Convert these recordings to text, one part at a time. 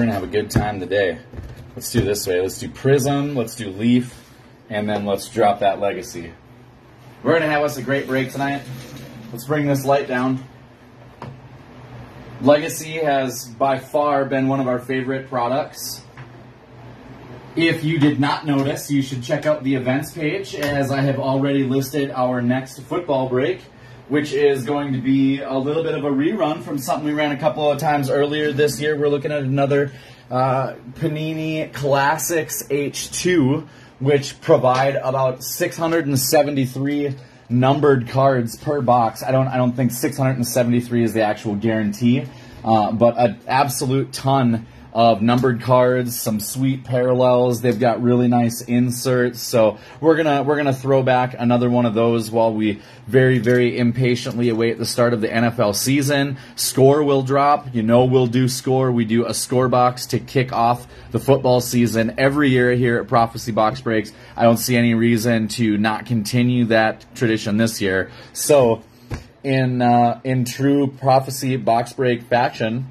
we're gonna have a good time today. Let's do this way. Let's do Prizm, let's do Leaf, and then let's drop that Legacy. We're gonna have us a great break tonight. Let's bring this light down. Legacy has by far been one of our favorite products. If you did not notice, you should check out the events page as I have already listed our next football break, which is going to be a little bit of a rerun from something we ran a couple of times earlier this year. We're looking at another uh, Panini Classics H2, which provide about 673 numbered cards per box. I don't I don't think 673 is the actual guarantee, uh, but an absolute ton of numbered cards, some sweet parallels. They've got really nice inserts. So we're gonna we're gonna throw back another one of those while we very very impatiently await the start of the NFL season. Score will drop. You know we'll do score. We do a score box to kick off the football season every year here at Prophecy Box Breaks. I don't see any reason to not continue that tradition this year. So in uh, in true prophecy box break faction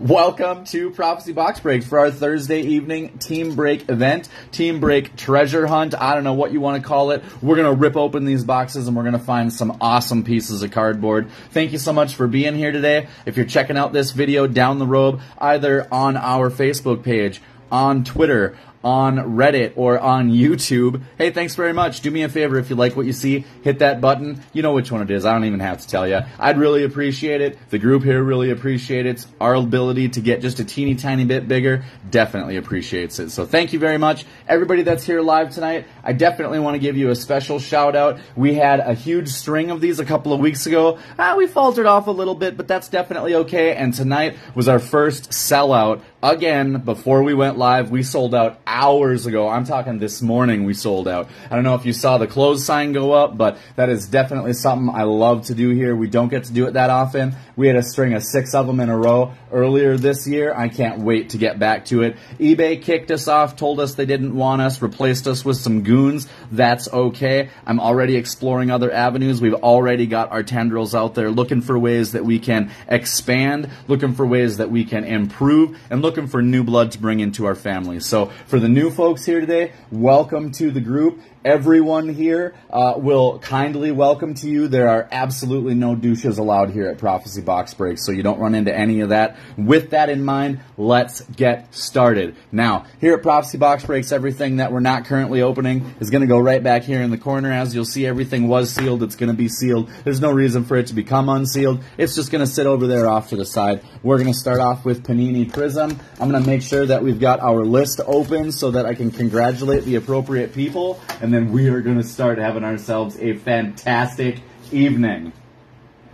Welcome to Prophecy Box Breaks for our Thursday evening team break event, team break treasure hunt. I don't know what you want to call it. We're going to rip open these boxes and we're going to find some awesome pieces of cardboard. Thank you so much for being here today. If you're checking out this video down the road, either on our Facebook page, on Twitter, on Reddit or on YouTube. Hey, thanks very much. Do me a favor if you like what you see, hit that button. You know which one it is. I don't even have to tell you. I'd really appreciate it. The group here really appreciates it. Our ability to get just a teeny tiny bit bigger definitely appreciates it. So thank you very much. Everybody that's here live tonight, I definitely want to give you a special shout out. We had a huge string of these a couple of weeks ago. Ah, we faltered off a little bit, but that's definitely okay. And tonight was our first sellout again before we went live. We sold out hours ago. I'm talking this morning we sold out. I don't know if you saw the close sign go up, but that is definitely something I love to do here. We don't get to do it that often. We had a string of six of them in a row earlier this year. I can't wait to get back to it. eBay kicked us off, told us they didn't want us, replaced us with some goons. That's okay. I'm already exploring other avenues. We've already got our tendrils out there looking for ways that we can expand, looking for ways that we can improve, and looking for new blood to bring into our family. So for the new folks here today, welcome to the group. Everyone here uh, will kindly welcome to you. There are absolutely no douches allowed here at Prophecy Box Breaks, so you don't run into any of that. With that in mind, let's get started. Now, here at Prophecy Box Breaks, everything that we're not currently opening is going to go right back here in the corner. As you'll see, everything was sealed. It's going to be sealed. There's no reason for it to become unsealed. It's just going to sit over there off to the side. We're going to start off with Panini Prizm. I'm going to make sure that we've got our list open so that I can congratulate the appropriate people. And then we are going to start having ourselves a fantastic evening.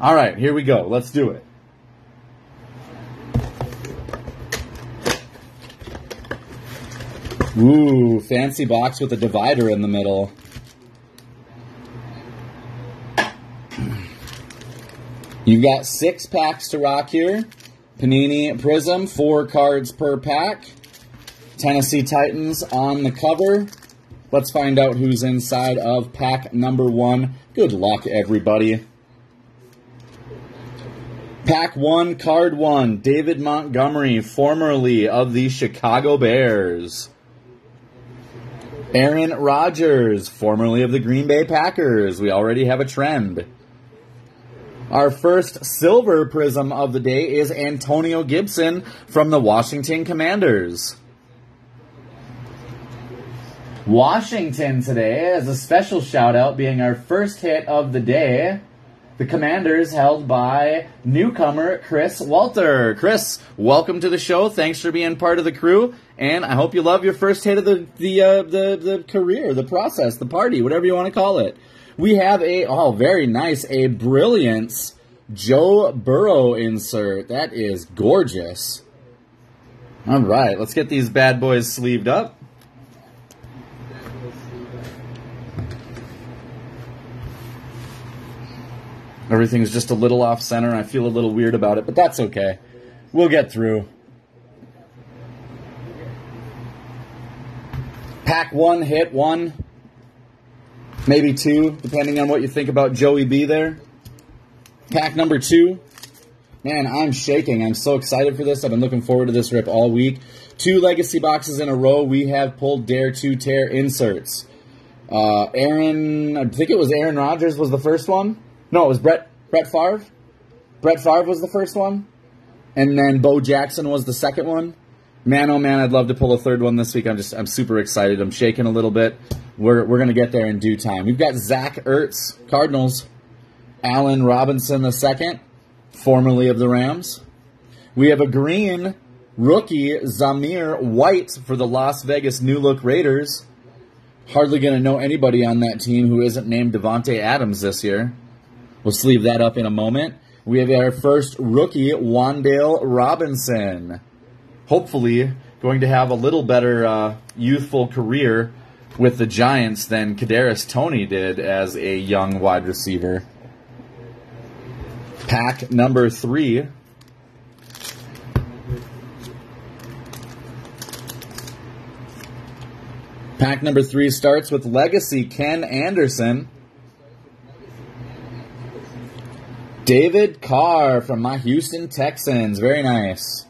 All right, here we go. Let's do it. Ooh, fancy box with a divider in the middle. You've got six packs to rock here. Panini Prizm, four cards per pack. Tennessee Titans on the cover. Let's find out who's inside of pack number one. Good luck, everybody. Pack one, card one, David Montgomery, formerly of the Chicago Bears. Aaron Rodgers, formerly of the Green Bay Packers. We already have a trend. Our first silver prizm of the day is Antonio Gibson from the Washington Commanders. Washington today as a special shout out being our first hit of the day. The Commanders held by newcomer Chris Walter. Chris, welcome to the show. Thanks for being part of the crew, and I hope you love your first hit of the the uh, the, the career, the process, the party, whatever you want to call it. We have a oh very nice, a brilliance Joe Burrow insert. That is gorgeous. All right, let's get these bad boys sleeved up. Everything's just a little off center, I feel a little weird about it, but that's okay. We'll get through. Pack one, hit one, maybe two, depending on what you think about Joey B there. Pack number two, Man, I'm shaking. I'm so excited for this. I've been looking forward to this rip all week. Two legacy boxes in a row. We have pulled Dare to Tear inserts. Uh, Aaron, I think it was Aaron Rodgers was the first one. No, it was Brett Brett Favre. Brett Favre was the first one, and then Bo Jackson was the second one. Man, oh man, I'd love to pull a third one this week. I'm just I'm super excited. I'm shaking a little bit. We're we're gonna get there in due time. We've got Zach Ertz, Cardinals. Allen Robinson the second formerly of the Rams. We have a green rookie, Zamir White, for the Las Vegas New Look Raiders. Hardly going to know anybody on that team who isn't named Davante Adams this year. We'll sleeve that up in a moment. We have our first rookie, Wan'Dale Robinson. Hopefully, going to have a little better uh, youthful career with the Giants than Kadarius Toney did as a young wide receiver. Pack number three. Pack number three starts with Legacy Ken Anderson. David Carr from my Houston Texans. Very nice.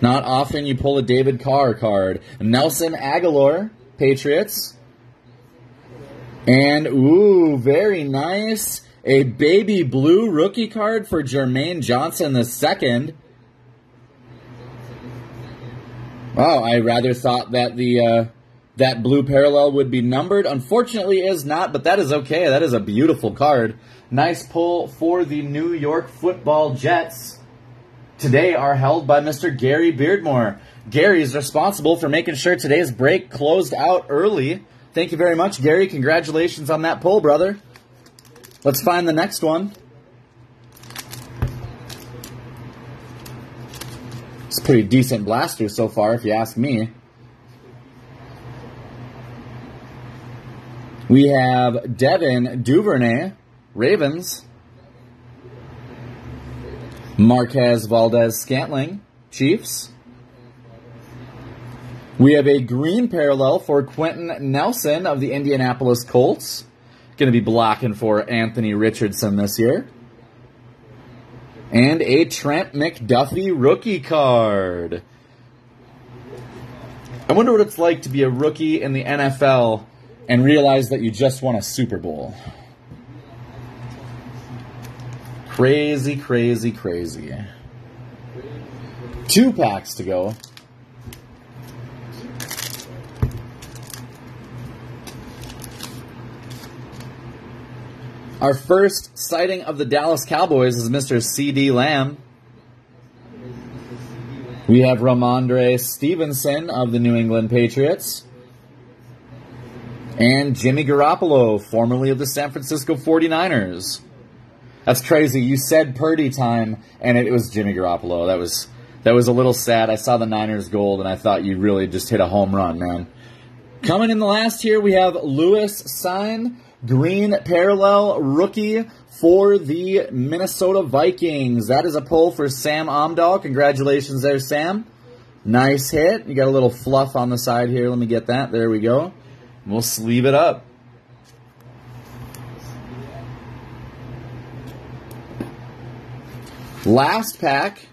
Not often you pull a David Carr card. Nelson Agholor, Patriots. And, ooh, very nice. A baby blue rookie card for Jermaine Johnson the second. Wow, I rather thought that the uh, that blue parallel would be numbered. Unfortunately, is not, but that is okay. That is a beautiful card. Nice pull for the New York Football Jets. Today are held by Mr. Gary Beardmore. Gary is responsible for making sure today's break closed out early. Thank you very much, Gary. Congratulations on that pull, brother. Let's find the next one. It's a pretty decent blaster so far, if you ask me. We have Devin Duvernay, Ravens. Marquez Valdes-Scantling, Chiefs. We have a green parallel for Quenton Nelson of the Indianapolis Colts going to be blocking for Anthony Richardson this year. And a Trent McDuffie rookie card. I wonder what it's like to be a rookie in the NFL and realize that you just won a Super Bowl. Crazy, crazy, crazy. Two packs to go. Our first sighting of the Dallas Cowboys is Mr. CeeDee Lamb. We have Rhamondre Stevenson of the New England Patriots. And Jimmy Garoppolo, formerly of the San Francisco 49ers. That's crazy. You said Purdy time, and it was Jimmy Garoppolo. That was that was a little sad. I saw the Niners gold, and I thought you really just hit a home run, man. Coming in the last here, we have Lewis Cine green parallel rookie for the Minnesota Vikings. That is a pull for Sam Amdahl. Congratulations there, Sam. Nice hit. You got a little fluff on the side here. Let me get that. There we go. We'll sleeve it up. Last pack.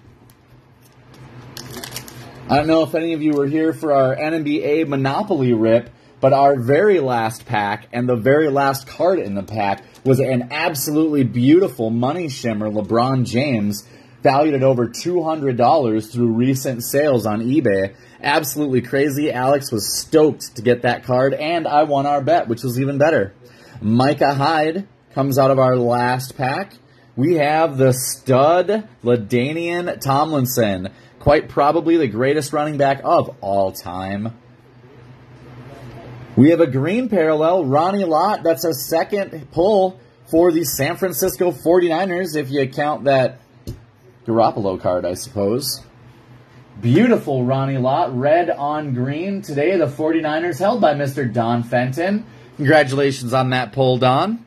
I don't know if any of you were here for our NBA Monopoly rip, but our very last pack and the very last card in the pack was an absolutely beautiful money shimmer LeBron James, valued at over $200 through recent sales on eBay. Absolutely crazy. Alex was stoked to get that card, and I won our bet, which was even better. Micah Hyde comes out of our last pack. We have the stud LaDainian Tomlinson, quite probably the greatest running back of all time. We have a green parallel, Ronnie Lott. That's a second pull for the San Francisco 49ers, if you count that Garoppolo card, I suppose. Beautiful Ronnie Lott, red on green. Today, the 49ers held by Mr. Don Fenton. Congratulations on that pull, Don.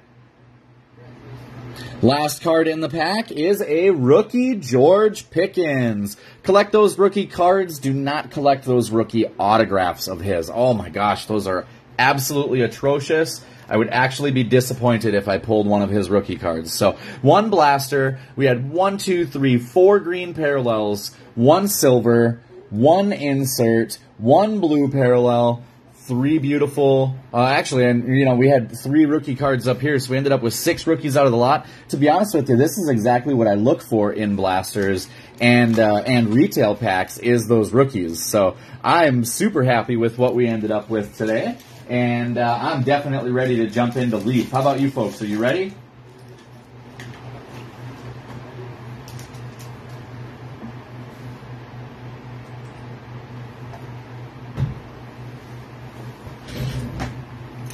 Last card in the pack is a rookie George Pickens. Collect those rookie cards. Do not collect those rookie autographs of his. Oh my gosh, those are absolutely atrocious. I would actually be disappointed if I pulled one of his rookie cards. So one blaster, we had one, two, three, four green parallels, one silver, one insert, one blue parallel, three beautiful. Uh, actually, and you know, we had three rookie cards up here, so we ended up with six rookies out of the lot. To be honest with you, this is exactly what I look for in blasters and uh, and retail packs is those rookies. So I'm super happy with what we ended up with today, and uh, I'm definitely ready to jump into Leaf. How about you folks? Are you ready?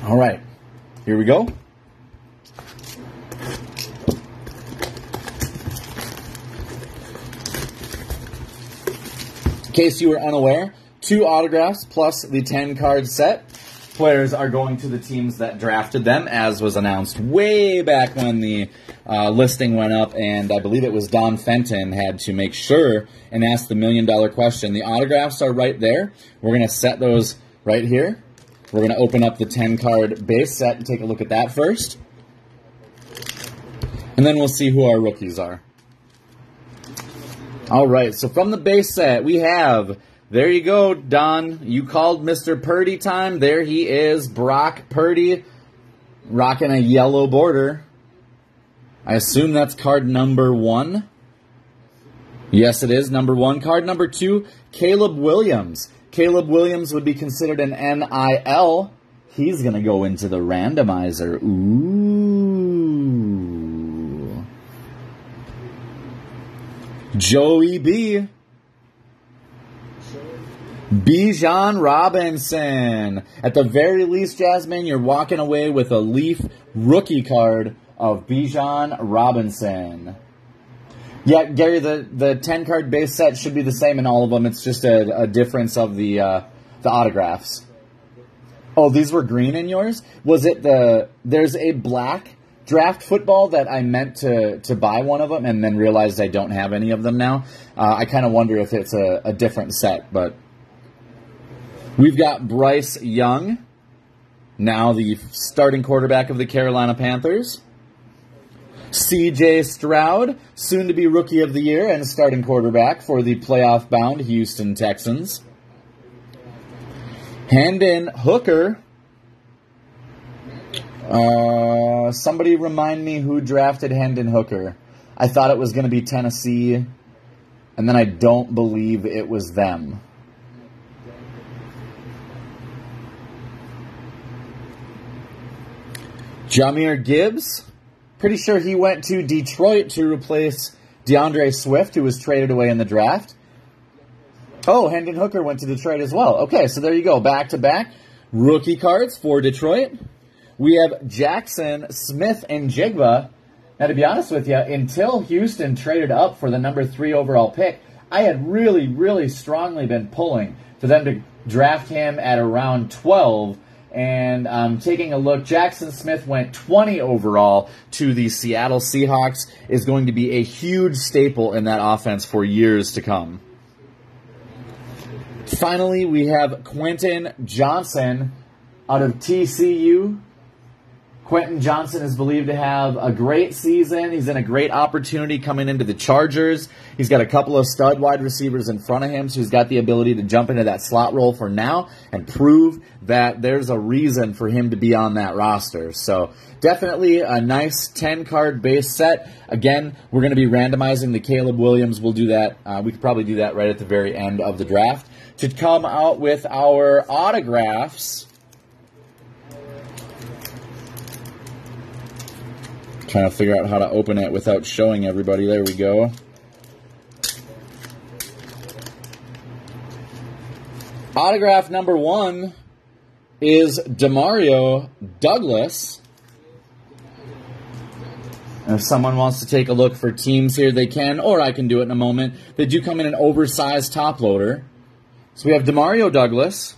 All right, here we go. In case you were unaware, two autographs plus the 10 card set. Players are going to the teams that drafted them, as was announced way back when the uh, listing went up, and I believe it was Don Fenton had to make sure and ask the million dollar question. The autographs are right there. We're going to set those right here. We're going to open up the 10 card base set and take a look at that first. And then we'll see who our rookies are. All right, so from the base set, we have, there you go, Don. You called Mr. Purdy time. There he is, Brock Purdy, rocking a yellow border. I assume that's card number one. Yes, it is. Number one. Card number two, Caleb Williams. Caleb Williams would be considered an NIL. He's going to go into the randomizer. Ooh. Joey B. Bijan Robinson. At the very least, Jasmine, you're walking away with a Leaf rookie card of Bijan Robinson. Yeah, Gary, the, the 10 card base set should be the same in all of them. It's just a, a difference of the, uh, the autographs. Oh, these were green in yours? Was it the. There's a black draft football that I meant to, to buy one of them and then realized I don't have any of them now. Uh, I kind of wonder if it's a, a different set, but. We've got Bryce Young, now the starting quarterback of the Carolina Panthers. CJ Stroud, soon to be rookie of the year and starting quarterback for the playoff bound Houston Texans. Hendon Hooker. Uh, somebody remind me who drafted Hendon Hooker. I thought it was going to be Tennessee, and then I don't believe it was them. Jahmyr Gibbs. Pretty sure he went to Detroit to replace D'Andre Swift, who was traded away in the draft. Oh, Hendon Hooker went to Detroit as well. Okay, so there you go. Back to back rookie cards for Detroit. We have Jackson, Smith and Jigba. Now, to be honest with you, until Houston traded up for the number three overall pick, I had really, really strongly been pulling for them to draft him at around 12 and um, taking a look, Jaxon Smith went 20 overall to the Seattle Seahawks, is going to be a huge staple in that offense for years to come. Finally, we have Quentin Johnston out of TCU. Quentin Johnston is believed to have a great season. He's in a great opportunity coming into the Chargers. He's got a couple of stud wide receivers in front of him, so he's got the ability to jump into that slot role for now and prove that there's a reason for him to be on that roster. So definitely a nice 10 card base set. Again, we're going to be randomizing the Caleb Williams. We'll do that. Uh, we could probably do that right at the very end of the draft. To come out with our autographs Trying to figure out how to open it without showing everybody. There we go. Autograph number one is Demario Douglas. if someone wants to take a look for teams here, they can, or I can do it in a moment. They do come in an oversized top loader. So we have Demario Douglas.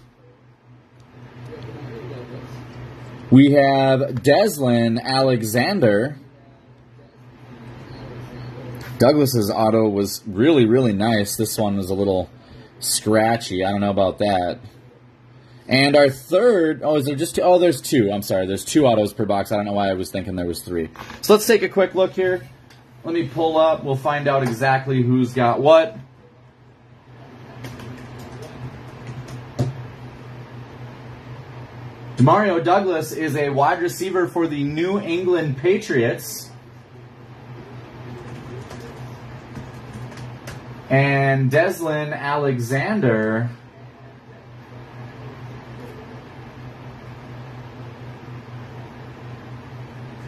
We have Deslin Alexander. Douglas's auto was really, really nice. This one was a little scratchy. I don't know about that. And our third, oh, is there just two? Oh, there's two. I'm sorry, there's two autos per box. I don't know why I was thinking there was three. So let's take a quick look here. Let me pull up. We'll find out exactly who's got what. Demario Douglas is a wide receiver for the New England Patriots. And Deslin Alexander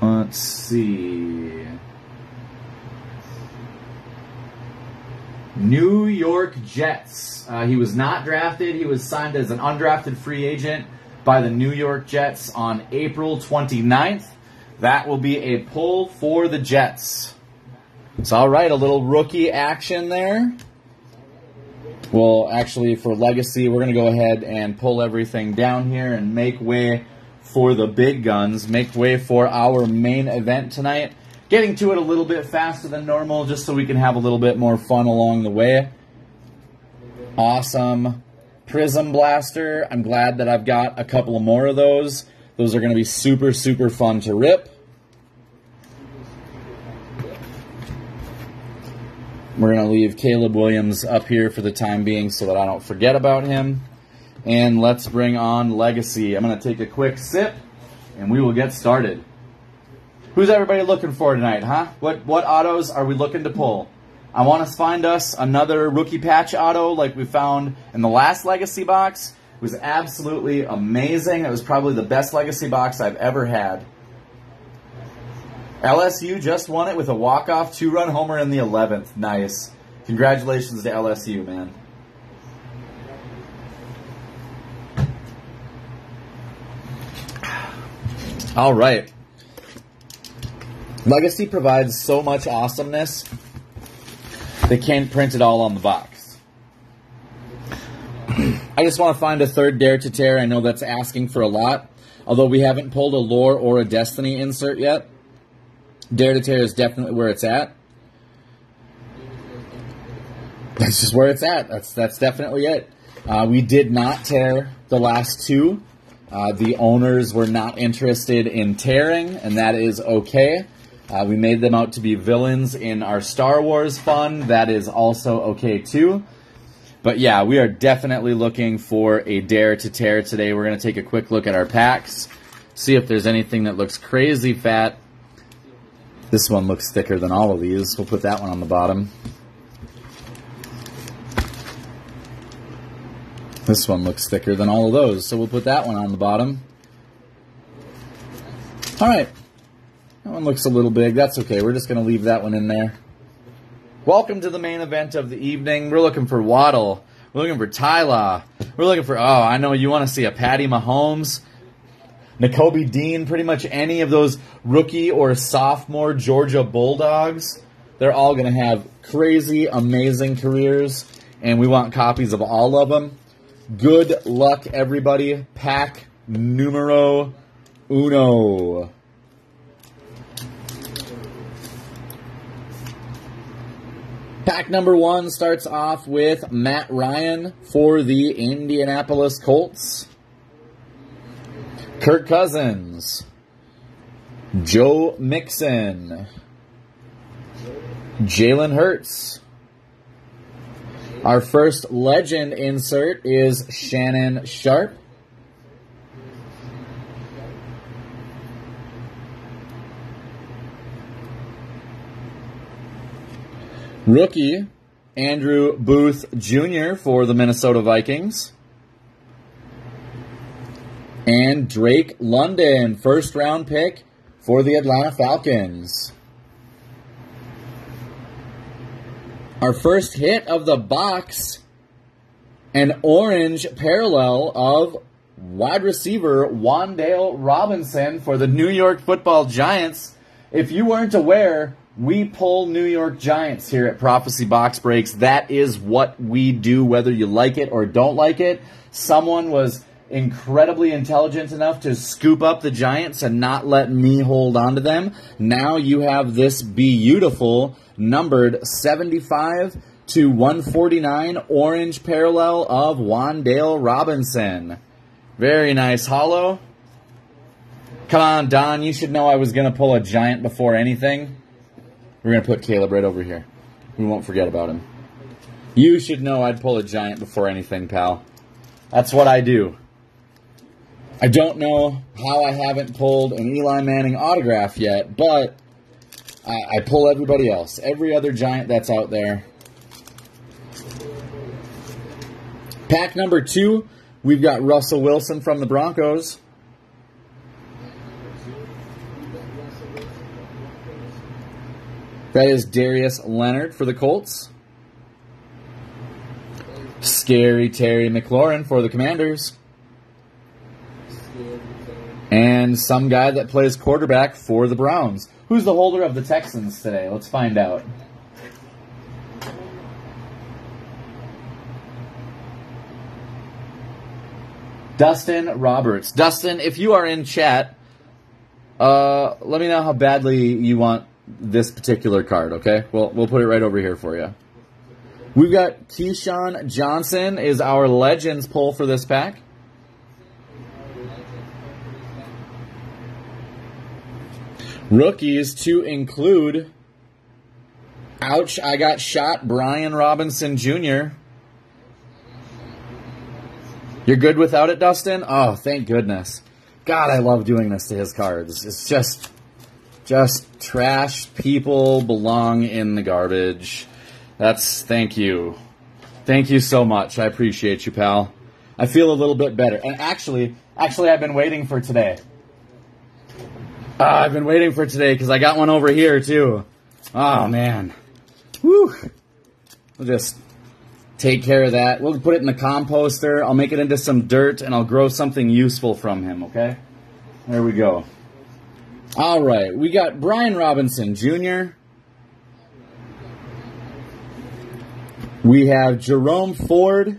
Let's see. New York Jets. Uh, he was not drafted. He was signed as an undrafted free agent by the New York Jets on April 29th. That will be a pull for the Jets. It's all right. A little rookie action there. Well, actually, for Legacy, we're going to go ahead and pull everything down here and make way for the big guns, make way for our main event tonight. Getting to it a little bit faster than normal just so we can have a little bit more fun along the way. Awesome. Prizm Blaster. I'm glad that I've got a couple of more of those. Those are going to be super, super fun to rip. We're going to leave Caleb Williams up here for the time being so that I don't forget about him. And let's bring on Legacy. I'm going to take a quick sip and we will get started. Who's everybody looking for tonight, huh? What what autos are we looking to pull? I want to find us another rookie patch auto like we found in the last Legacy box. It was absolutely amazing. It was probably the best Legacy box I've ever had. LSU just won it with a walk-off two-run homer in the 11th. Nice. Congratulations to LSU, man. All right. Legacy provides so much awesomeness, they can't print it all on the box. I just want to find a third Dare to Tear. I know that's asking for a lot, although we haven't pulled a Lore or a Destiny insert yet. Dare to Tear is definitely where it's at. That's just where it's at. That's that's definitely it. Uh, we did not tear the last two. Uh, the owners were not interested in tearing, and that is okay. Uh, we made them out to be villains in our Star Wars fun. That is also okay too. But yeah, we are definitely looking for a dare to tear today. We're going to take a quick look at our packs, see if there's anything that looks crazy fat. This one looks thicker than all of these. We'll put that one on the bottom. This one looks thicker than all of those, so we'll put that one on the bottom. All right. That one looks a little big. That's okay. We're just going to leave that one in there. Welcome to the main event of the evening. We're looking for Waddle. We're looking for Tyler. We're looking for, oh, I know you want to see a Patty Mahomes. Nakobe Dean, pretty much any of those rookie or sophomore Georgia Bulldogs. They're all going to have crazy, amazing careers, and we want copies of all of them. Good luck, everybody. Pack numero uno. Pack number one starts off with Matt Ryan for the Indianapolis Colts. Kirk Cousins. Joe Mixon. Jalen Hurts. Our first legend insert is Shannon Sharpe. Rookie, Andrew Booth Jr. for the Minnesota Vikings. And Drake London, first round pick for the Atlanta Falcons. Our first hit of the box, an orange parallel of wide receiver Wan'Dale Robinson for the New York football Giants. If you weren't aware, we pull New York Giants here at Prophecy Box Breaks. That is what we do, whether you like it or don't like it. Someone was incredibly intelligent enough to scoop up the Giants and not let me hold on to them. Now you have this beautiful numbered 75 to 149 orange parallel of Wan'Dale Robinson. Very nice hollow. Come on, Don. You should know I was going to pull a giant before anything. We're going to put Caleb right over here. We won't forget about him. You should know I'd pull a giant before anything, pal. That's what I do. I don't know how I haven't pulled an Eli Manning autograph yet, but I, I pull everybody else. Every other giant that's out there. Pack number two, we've got Russell Wilson from the Broncos. That is Darius Leonard for the Colts. Scary Terry McLaurin for the Commanders. And some guy that plays quarterback for the Browns. Who's the holder of the Texans today? Let's find out. Dustin Roberts. Dustin, if you are in chat, uh, let me know how badly you want this particular card, okay? We'll, we'll put it right over here for you. We've got Keyshawn Johnson is our Legends pull for this pack. Rookies to include, ouch, I got shot, Brian Robinson Jr. You're good without it, Dustin? Oh, thank goodness. God, I love doing this to his cards. It's just just trash people belong in the garbage. That's thank you. Thank you so much. I appreciate you, pal. I feel a little bit better. And actually, actually I've been waiting for today. Uh, I've been waiting for today because I got one over here too. Oh man. Whew. We'll just take care of that. We'll put it in the composter. I'll make it into some dirt and I'll grow something useful from him, okay? There we go. All right, we got Brian Robinson Jr. We have Jerome Ford.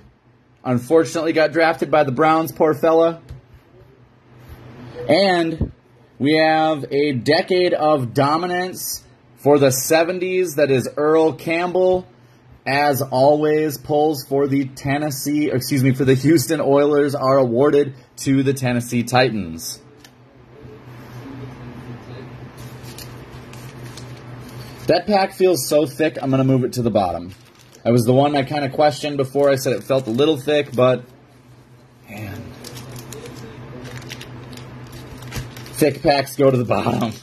Unfortunately, got drafted by the Browns, poor fella. And we have a decade of dominance for the 70s that is Earl Campbell. As always, polls for the Tennessee, excuse me, for the Houston Oilers are awarded to the Tennessee Titans. That pack feels so thick, I'm going to move it to the bottom. That was the one I kind of questioned before. I said it felt a little thick, but man. Thick packs go to the bottom.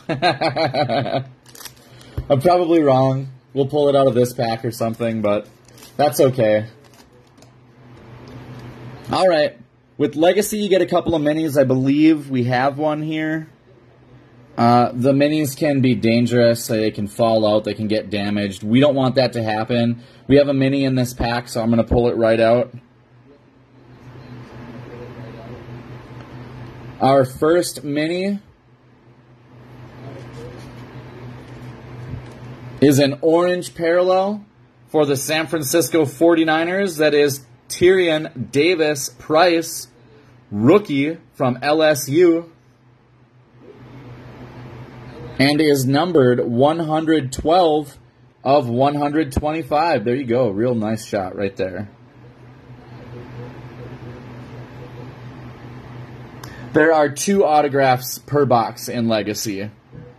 I'm probably wrong. We'll pull it out of this pack or something, but that's okay. All right. With Legacy, you get a couple of minis. I believe we have one here. Uh, the minis can be dangerous. They can fall out. They can get damaged. We don't want that to happen. We have a mini in this pack, so I'm going to pull it right out. Our first mini is an orange parallel for the San Francisco 49ers. That is Tyrion Davis Price, rookie from LSU and is numbered 112 of 125. There you go. Real nice shot right there. There are two autographs per box in Legacy,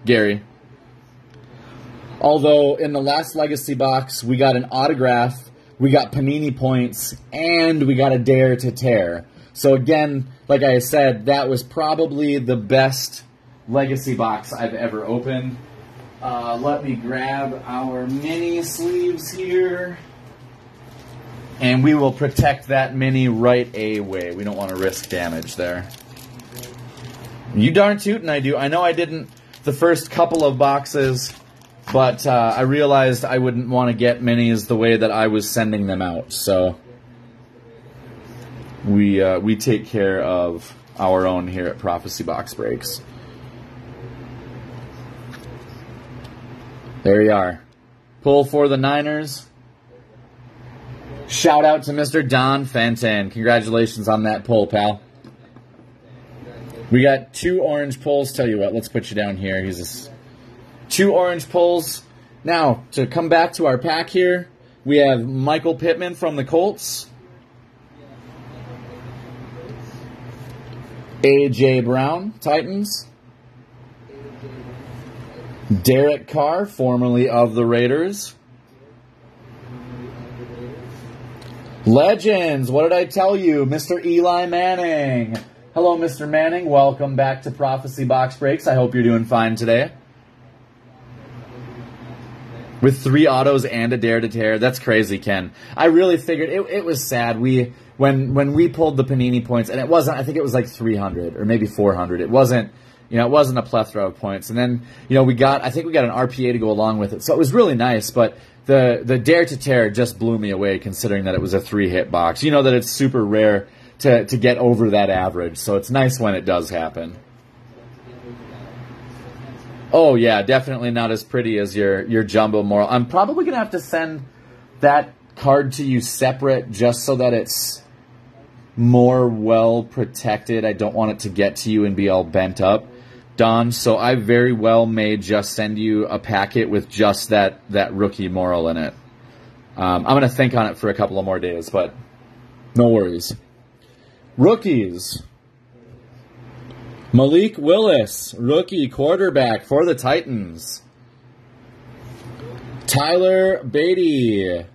Gary. Although in the last Legacy box, we got an autograph, we got Panini points, and we got a Dare to Tear. So again, like I said, that was probably the best legacy box I've ever opened. Uh, let me grab our mini sleeves here. And we will protect that mini right away. We don't want to risk damage there. You darn tootin' I do. I know I didn't the first couple of boxes, but uh, I realized I wouldn't want to get minis the way that I was sending them out. So we uh, we take care of our own here at Prophecy Box Breaks. There you are. Pull for the Niners. Shout out to Mr. Don Fenton. Congratulations on that pull, pal. We got two orange pulls. Tell you what, let's put you down here. He's just two orange pulls. Now, to come back to our pack here, we have Michael Pittman from the Colts. A.J. Brown, Titans. Derek Carr, formerly of the Raiders. Legends, what did I tell you? Mr. Eli Manning. Hello, Mr. Manning. Welcome back to Prophecy Box Breaks. I hope you're doing fine today. With three autos and a dare to tear, that's crazy, Ken. I really figured it, it was sad. We when when we pulled the Panini points, and it wasn't. I think it was like 300 or maybe 400. It wasn't. You know, it wasn't a plethora of points. And then, you know, we got, I think we got an RPA to go along with it. So it was really nice, but the, the dare to tear just blew me away considering that it was a three hit box. You know that it's super rare to, to get over that average. So it's nice when it does happen. Oh yeah, definitely not as pretty as your, your jumbo moral. I'm probably going to have to send that card to you separate just so that it's more well protected. I don't want it to get to you and be all bent up. Don, so I very well may just send you a packet with just that, that rookie moral in it. Um, I'm going to think on it for a couple of more days, but no worries. Rookies. Malik Willis, rookie quarterback for the Titans. Tyler Badie,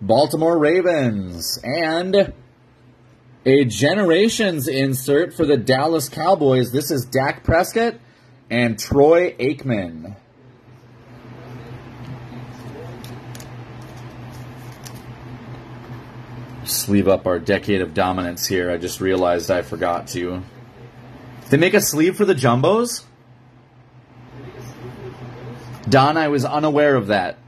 Baltimore Ravens. And a generations insert for the Dallas Cowboys. This is Dak Prescott and Troy Aikman. Sleeve up our decade of dominance here. I just realized I forgot to. They make a sleeve for the jumbos? Don, I was unaware of that.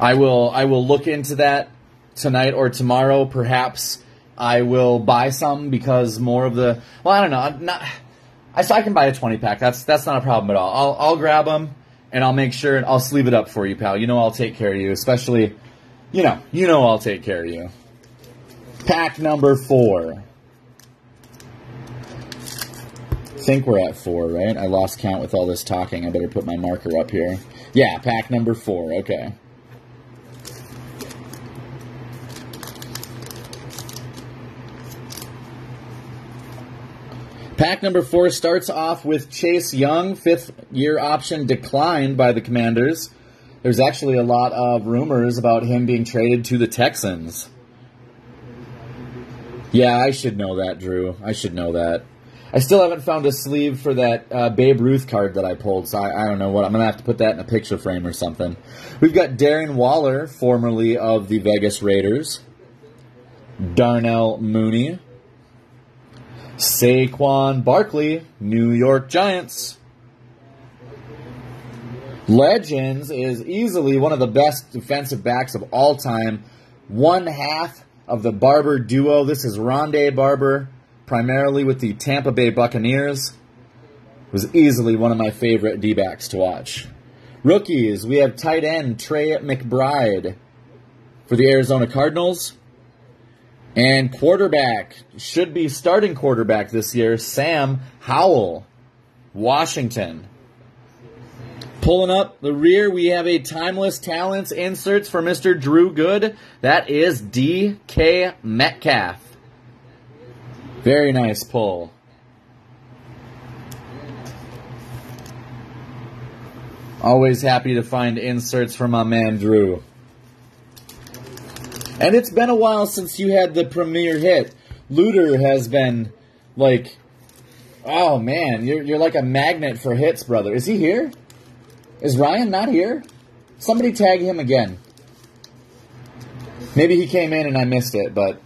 I will I will look into that tonight or tomorrow, perhaps I will buy some because more of the well, I don't know. I'm not I I can buy a twenty pack. That's that's not a problem at all. I'll I'll grab them and I'll make sure and I'll sleeve it up for you, pal. You know I'll take care of you, especially you know you know I'll take care of you. Pack number four. I think we're at four, right? I lost count with all this talking. I better put my marker up here. Yeah, pack number four. Okay. Pack number four starts off with Chase Young, fifth year option declined by the Commanders. There's actually a lot of rumors about him being traded to the Texans. Yeah, I should know that, Drew. I should know that. I still haven't found a sleeve for that uh, Babe Ruth card that I pulled, so I, I don't know what. I'm going to have to put that in a picture frame or something. We've got Darren Waller, formerly of the Vegas Raiders. Darnell Mooney, Saquon Barkley, New York Giants. Legends is easily one of the best defensive backs of all time. One half of the Barber duo. This is Rondé Barber, primarily with the Tampa Bay Buccaneers. Was easily one of my favorite D backs to watch. Rookies, we have tight end Trey McBride for the Arizona Cardinals. And quarterback, should be starting quarterback this year, Sam Howell, Washington. Pulling up the rear, we have a Timeless Talents inserts for Mr. Drew Good. That is DK Metcalf. Very nice pull. Always happy to find inserts from my man Drew. And it's been a while since you had the premiere hit. Luter has been like, oh man, you're, you're like a magnet for hits, brother. Is he here? Is Ryan not here? Somebody tag him again. Maybe he came in and I missed it, but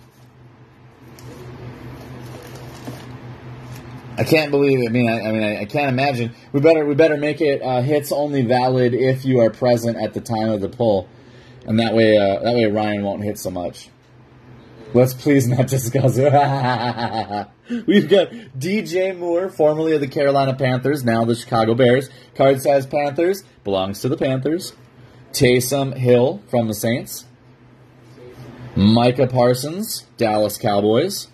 I can't believe it. I mean, I, I mean, I, I, can't imagine. We better we better make it uh, hits only valid if you are present at the time of the pull and that way, uh, that way Ryan won't hit so much. Let's please not discuss it. We've got DJ Moore, formerly of the Carolina Panthers, now the Chicago Bears. Card size Panthers belongs to the Panthers. Taysom Hill from the Saints. Micah Parsons, Dallas Cowboys.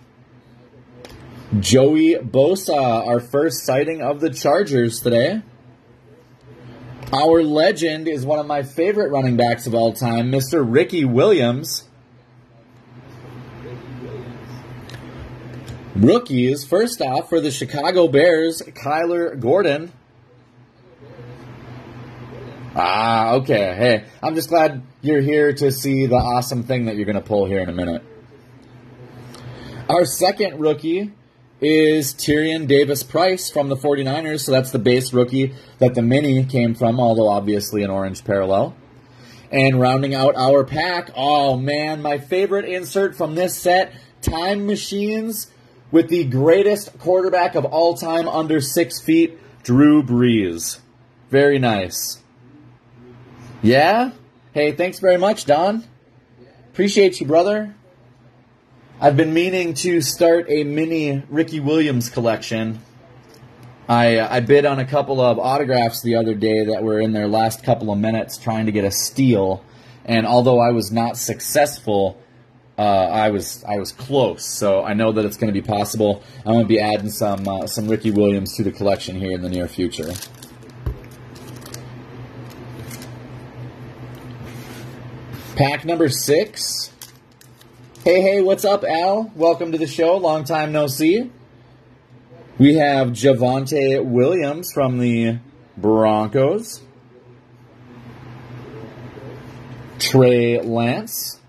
Joey Bosa, our first sighting of the Chargers today. Our legend is one of my favorite running backs of all time, Mr. Ricky Williams. Rookies, first off, for the Chicago Bears, Kyler Gordon. Ah, okay. Hey, I'm just glad you're here to see the awesome thing that you're going to pull here in a minute. Our second rookie is Tyrion Davis Price from the 49ers. So that's the base rookie that the mini came from, although obviously an orange parallel. And rounding out our pack, oh man, my favorite insert from this set Time Machines with the greatest quarterback of all time under six feet, Drew Brees. Very nice. Yeah? Hey, thanks very much, Don. Appreciate you, brother. I've been meaning to start a mini Ricky Williams collection. I, uh, I bid on a couple of autographs the other day that were in their last couple of minutes trying to get a steal. And although I was not successful, uh, I was I was close. So I know that it's going to be possible. I'm going to be adding some uh, some Ricky Williams to the collection here in the near future. Pack number six. Hey, hey, what's up, Al? Welcome to the show. Long time no see. We have Javonte Williams from the Broncos. Trey Lance.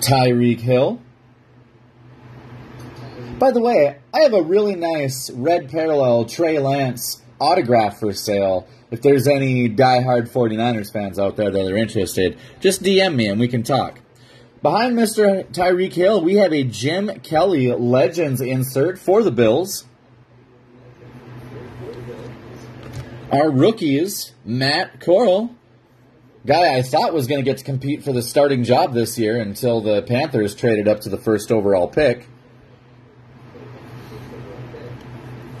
Tyreek Hill. By the way, I have a really nice red parallel Trey Lance autograph for sale if there's any die-hard 49ers fans out there that are interested, just DM me and we can talk. Behind Mr. Tyreek Hill, we have a Jim Kelly Legends insert for the Bills. Our rookies, Matt Corral, guy I thought was going to get to compete for the starting job this year until the Panthers traded up to the first overall pick.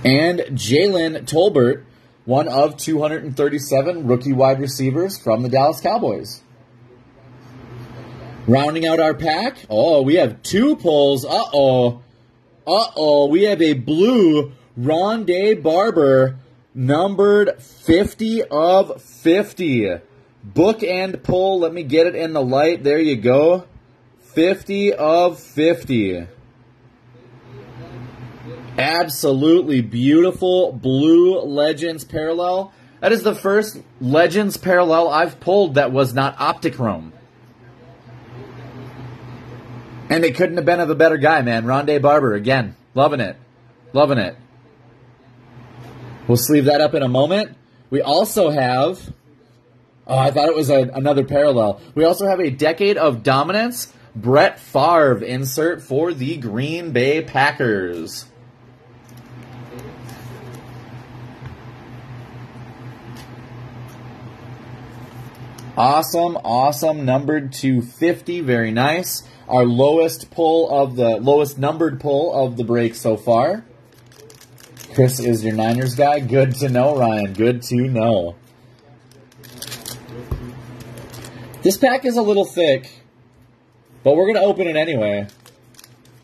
And Jalen Tolbert, one of 237 rookie wide receivers from the Dallas Cowboys. Rounding out our pack, oh, we have two pulls. Uh oh. Uh oh. We have a blue Rondé Barber numbered 50 of 50. Book and pull. Let me get it in the light. There you go. 50 of 50. Absolutely beautiful blue Legends parallel. That is the first Legends parallel I've pulled that was not Optichrome. And they couldn't have been of a better guy, man. Rondé Barber, again. Loving it. Loving it. We'll sleeve that up in a moment. We also have. Oh, I thought it was a, another parallel. We also have a decade of dominance. Brett Favre insert for the Green Bay Packers. Awesome, awesome. Numbered to 50. Very nice. Our lowest pull of the lowest numbered pull of the break so far. Chris is your Niners guy. Good to know, Ryan. Good to know. This pack is a little thick, but we're going to open it anyway.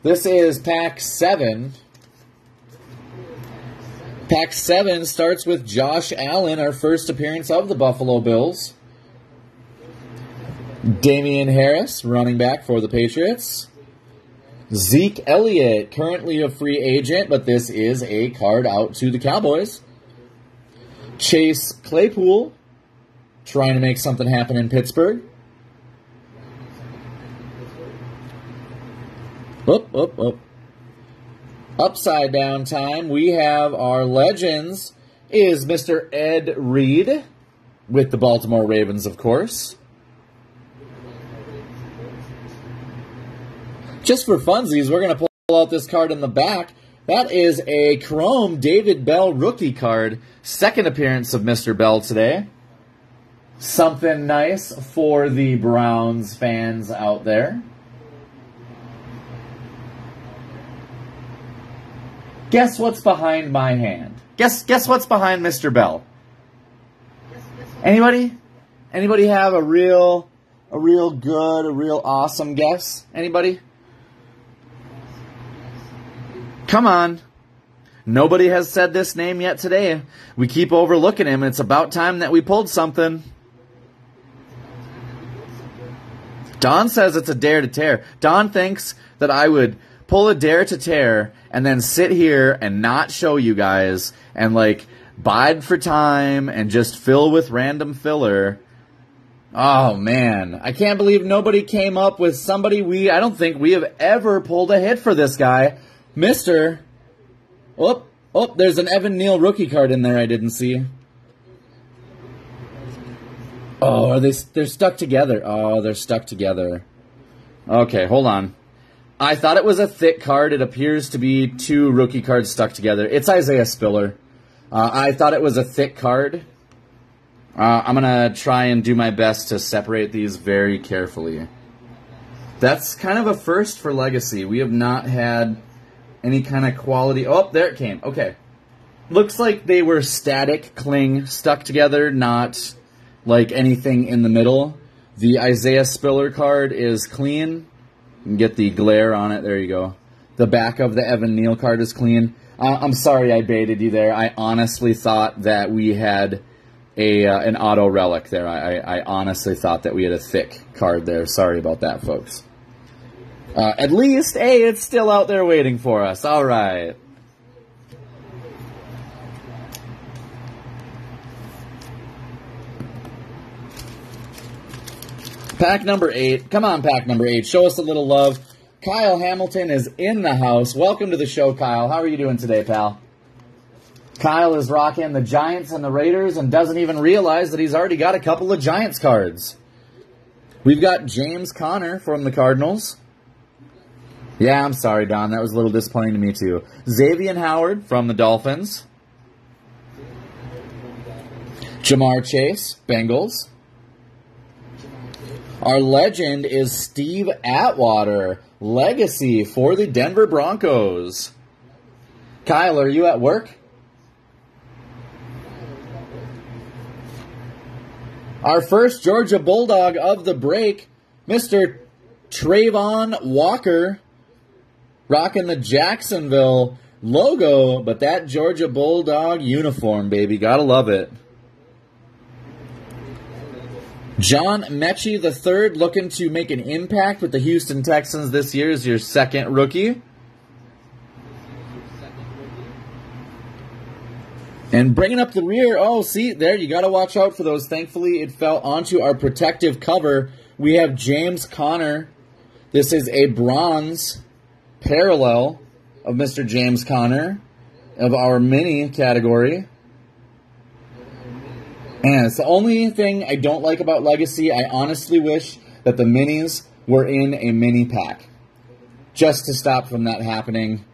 This is pack 7. Pack 7 starts with Josh Allen, our first appearance of the Buffalo Bills. Damien Harris, running back for the Patriots. Zeke Elliott, currently a free agent, but this is a card out to the Cowboys. Chase Claypool, trying to make something happen in Pittsburgh. Up, up, up. Upside down time, we have our legends is Mr. Ed Reed with the Baltimore Ravens, of course. Just for funsies, we're going to pull out this card in the back. That is a Chrome David Bell rookie card. Second appearance of Mr. Bell today. Something nice for the Browns fans out there. Guess what's behind my hand? Guess guess what's behind Mr. Bell? Anybody? Anybody have a real a real good, a real awesome guess? Anybody? Come on. Nobody has said this name yet today. We keep overlooking him. It's about time that we pulled something. Don says it's a dare to tear. Don thinks that I would pull a dare to tear and then sit here and not show you guys and like bide for time and just fill with random filler. Oh man, I can't believe nobody came up with somebody we I don't think we have ever pulled a hit for this guy. Mr. Oh, oh, there's an Evan Neal rookie card in there I didn't see. Oh, are they they're stuck together. Oh, they're stuck together. Okay, hold on. I thought it was a thick card. It appears to be two rookie cards stuck together. It's Isaiah Spiller. Uh, I thought it was a thick card. Uh, I'm going to try and do my best to separate these very carefully. That's kind of a first for Legacy. We have not had any kind of quality. Oh, there it came. Okay. Looks like they were static cling stuck together, not like anything in the middle. The Isaiah Spiller card is clean get the glare on it. There you go. The back of the Evan Neal card is clean. Uh, I'm sorry I baited you there. I honestly thought that we had a uh, an auto relic there. I, I, honestly thought that we had a thick card there. Sorry about that, folks. Uh, at least, hey, it's still out there waiting for us. All right. Pack number eight. Come on, pack number eight. Show us a little love. Kyle Hamilton is in the house. Welcome to the show, Kyle. How are you doing today, pal? Kyle is rocking the Giants and the Raiders and doesn't even realize that he's already got a couple of Giants cards. We've got James Conner from the Cardinals. Yeah, I'm sorry, Don. That was a little disappointing to me, too. Xavier Howard from the Dolphins. Ja'Marr Chase, Bengals. Our legend is Steve Atwater, legacy for the Denver Broncos. Kyle, are you at work? Our first Georgia Bulldog of the break, Mr. Travon Walker, rocking the Jacksonville logo, but that Georgia Bulldog uniform, baby. Gotta love it. John Metchie III looking to make an impact with the Houston Texans this year is your second rookie. And bringing up the rear, oh, see, there, you got to watch out for those. Thankfully, it fell onto our protective cover. We have James Conner. This is a bronze parallel of Mr. James Conner of our mini category. And it's the only thing I don't like about Legacy. I honestly wish that the minis were in a mini pack. Just to stop from that happening.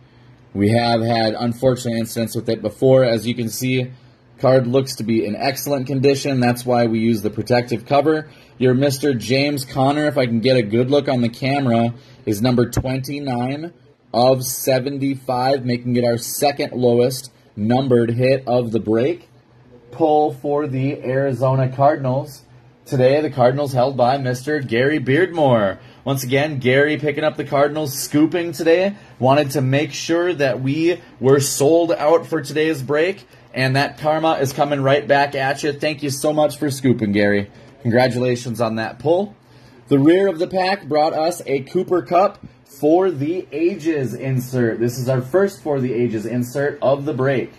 We have had unfortunate incidents with it before. As you can see, card looks to be in excellent condition. That's why we use the protective cover. Your Mr. James Conner, if I can get a good look on the camera, is number 29 of 75, making it our second lowest numbered hit of the break pull for the Arizona Cardinals. Today, the Cardinals held by Mr. Gary Beardmore. Once again, Gary picking up the Cardinals scooping today. Wanted to make sure that we were sold out for today's break, and that karma is coming right back at you. Thank you so much for scooping, Gary. Congratulations on that pull. The rear of the pack brought us a Cooper Kupp for the ages insert. This is our first for the ages insert of the break.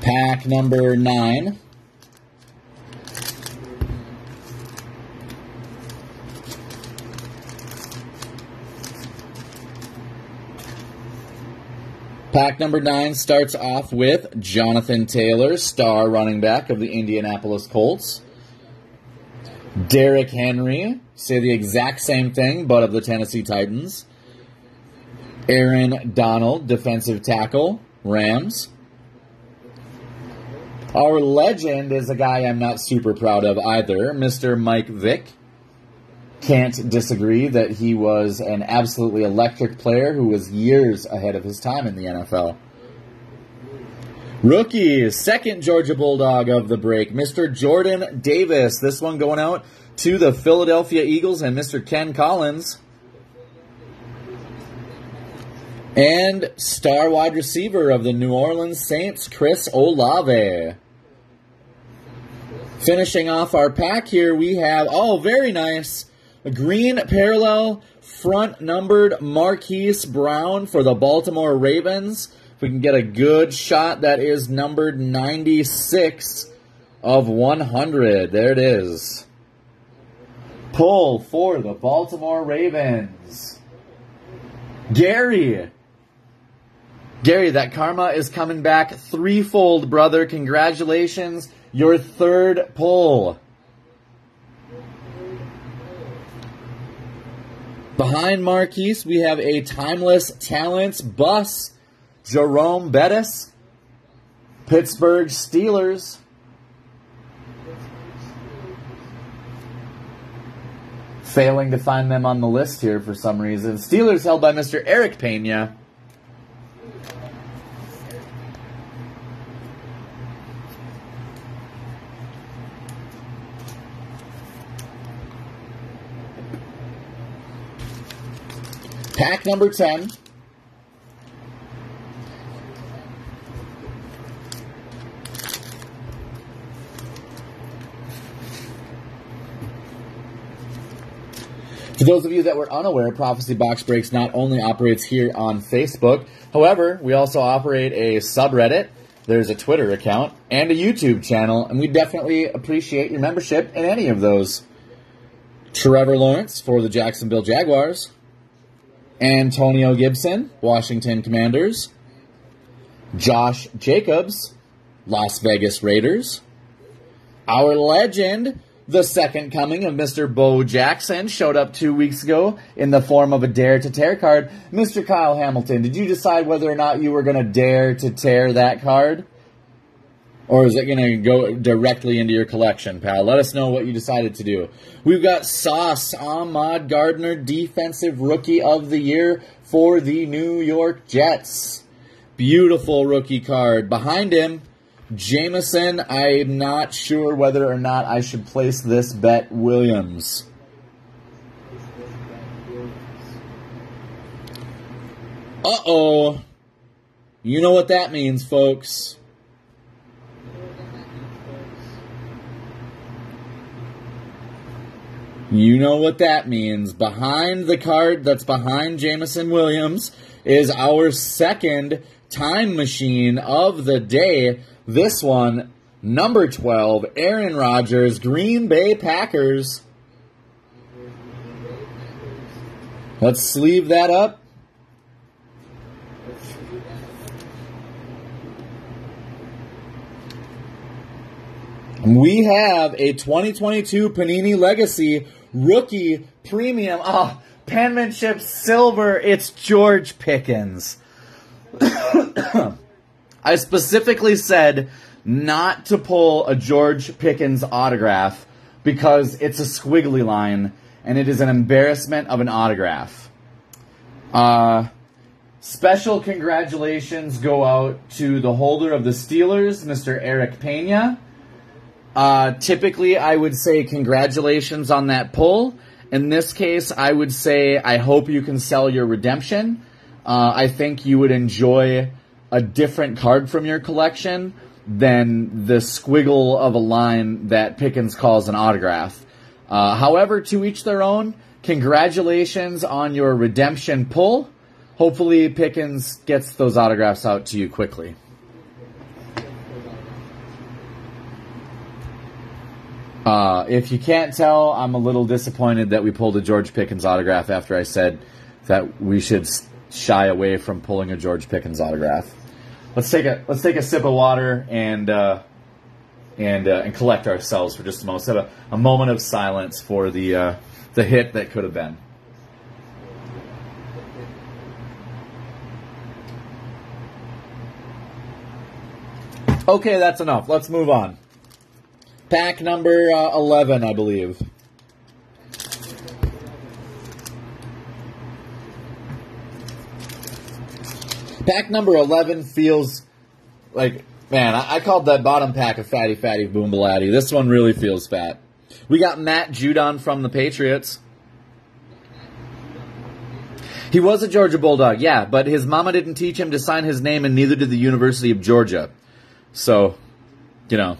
Pack number nine. Pack number nine starts off with Jonathan Taylor, star running back of the Indianapolis Colts. Derrick Henry, say the exact same thing, but of the Tennessee Titans. Aaron Donald, defensive tackle, Rams. Our legend is a guy I'm not super proud of either, Mr. Mike Vick. Can't disagree that he was an absolutely electric player who was years ahead of his time in the NFL. Rookie, second Georgia Bulldog of the break, Mr. Jordan Davis. This one going out to the Philadelphia Eagles and Mr. Ken Collins. And star wide receiver of the New Orleans Saints, Chris Olave. Finishing off our pack here, we have, oh, very nice. Green parallel front numbered Marquise Brown for the Baltimore Ravens. If we can get a good shot, that is numbered 96 of 100. There it is. Pull for the Baltimore Ravens. Gary. Gary, that karma is coming back threefold, brother. Congratulations. Your third pull. Behind Marquise, we have a timeless talents bus. Jerome Bettis, Pittsburgh Steelers. Failing to find them on the list here for some reason. Steelers held by Mr. Eric Pena. Pack number 10. For those of you that were unaware, Prophecy Box Breaks not only operates here on Facebook, however, we also operate a subreddit, there's a Twitter account, and a YouTube channel, and we definitely appreciate your membership in any of those. Trevor Lawrence for the Jacksonville Jaguars, Antonio Gibson, Washington Commanders, Josh Jacobs, Las Vegas Raiders, our legend, the second coming of Mr. Bo Jackson showed up two weeks ago in the form of a dare to tear card. Mr. Kyle Hamilton, did you decide whether or not you were going to dare to tear that card? Or is it going to go directly into your collection, pal? Let us know what you decided to do. We've got Sauce Ahmad Gardner, Defensive Rookie of the Year for the New York Jets. Beautiful rookie card. Behind him, Jameson, I'm not sure whether or not I should place this bet Williams. Uh oh. You know what that means, folks. You know what that means. Behind the card that's behind Jameson Williams is our second time machine of the day. This one, number 12, Aaron Rodgers, Green Bay Packers. Let's sleeve that up. We have a 2022 Panini Legacy Rookie Premium. Oh, penmanship silver. It's George Pickens. I specifically said not to pull a George Pickens autograph because it's a squiggly line and it is an embarrassment of an autograph. Uh, special congratulations go out to the holder of the Steelers, Mr. Eric Pena. Uh, typically, I would say congratulations on that pull. In this case, I would say I hope you can sell your redemption. Uh, I think you would enjoy a different card from your collection than the squiggle of a line that Pickens calls an autograph. Uh, however, to each their own. Congratulations on your redemption pull. Hopefully, Pickens gets those autographs out to you quickly. Uh, if you can't tell, I'm a little disappointed that we pulled a George Pickens autograph after I said that we should shy away from pulling a George Pickens autograph. Let's take a let's take a sip of water and uh, and uh, and collect ourselves for just a moment. Let's have a, a moment of silence for the uh, the hit that could have been. Okay, that's enough. Let's move on. Pack number uh, 11, I believe. Pack number 11 feels like, man, I, I called that bottom pack a fatty, fatty boom baladi. This one really feels fat. We got Matt Judon from the Patriots. He was a Georgia Bulldog, yeah, but his mama didn't teach him to sign his name, and neither did the University of Georgia. So, you know,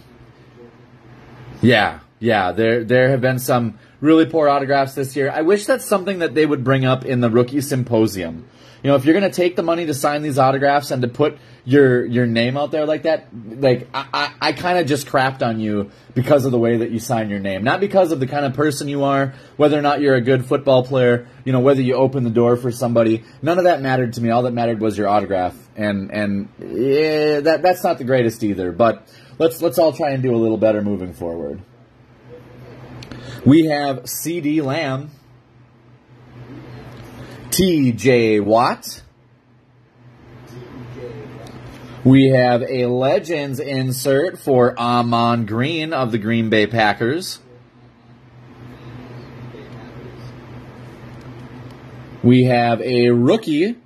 yeah, yeah, there there have been some really poor autographs this year. I wish that's something that they would bring up in the rookie symposium. You know, if you're going to take the money to sign these autographs and to put your your name out there like that, like I, I, I kind of just crapped on you because of the way that you sign your name, not because of the kind of person you are, whether or not you're a good football player, you know, whether you open the door for somebody. None of that mattered to me. All that mattered was your autograph, and and yeah, that that's not the greatest either. But let's let's all try and do a little better moving forward. We have CeeDee Lamb, TJ Watt. We have a Legends insert for Ahman Green of the Green Bay Packers. We have a rookie,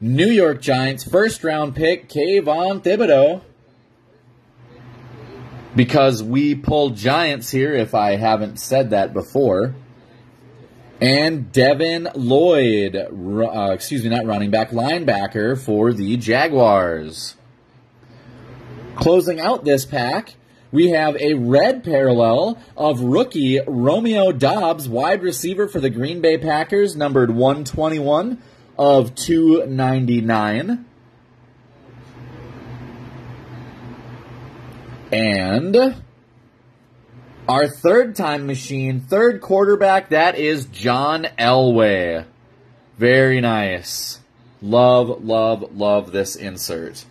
New York Giants first round pick, Kayvon Thibodeaux because we pull Giants here, if I haven't said that before. And Devin Lloyd, uh, excuse me, not running back, linebacker for the Jaguars. Closing out this pack, we have a red parallel of rookie Romeo Doubs, wide receiver for the Green Bay Packers, numbered 121 of 299. And our third time machine, third quarterback, that is John Elway. Very nice. Love, love, love this insert.